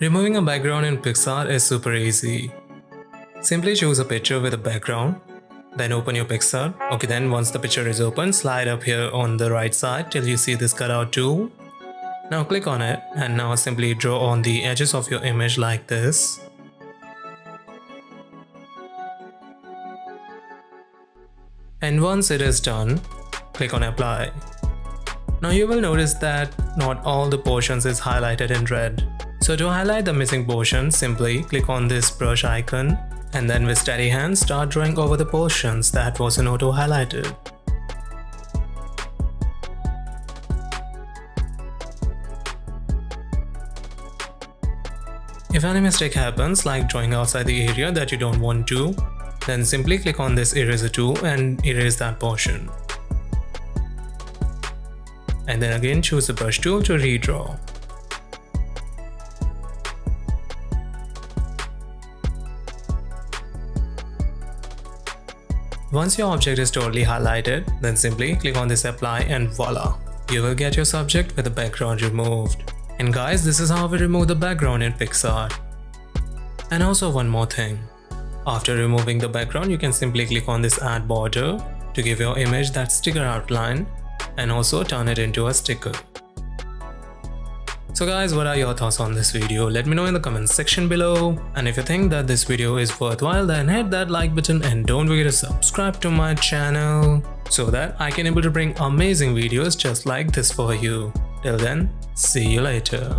Removing a background in PicsArt is super easy. Simply choose a picture with a background, then open your PicsArt. Okay, then once the picture is open, slide up here on the right side till you see this cutout tool. Now click on it and now simply draw on the edges of your image like this. And once it is done, click on apply. Now you will notice that not all the portions is highlighted in red. So to highlight the missing portion, simply click on this brush icon and then with steady hand start drawing over the portions that wasn't auto highlighted. If any mistake happens like drawing outside the area that you don't want to, then simply click on this eraser tool and erase that portion. And then again choose the brush tool to redraw. Once your object is totally highlighted, then simply click on this apply and voila, you will get your subject with the background removed. And guys, this is how we remove the background in PicsArt. And also one more thing. After removing the background, you can simply click on this add border to give your image that sticker outline and also turn it into a sticker. So guys, what are your thoughts on this video? Let me know in the comments section below. And if you think that this video is worthwhile, then hit that like button and don't forget to subscribe to my channel so that I can able to bring amazing videos just like this for you. Till then, see you later.